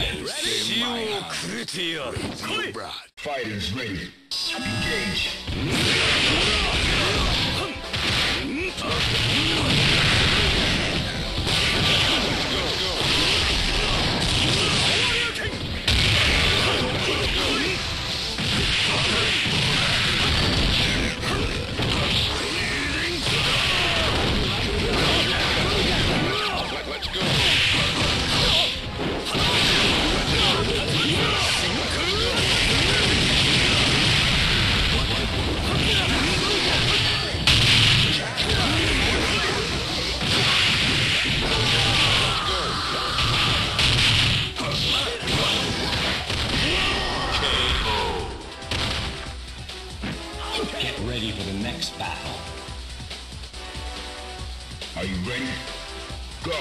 You. Fighters ready. Engage. next battle. Are you ready? Go!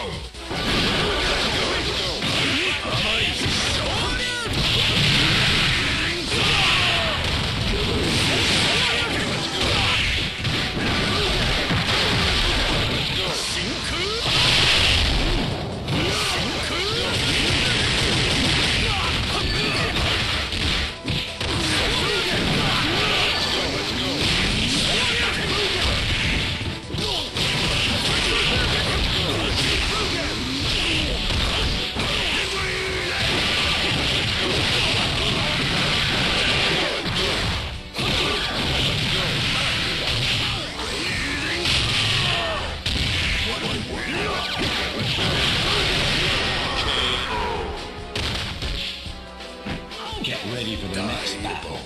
Get ready for the Die, next battle.